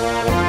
Bye.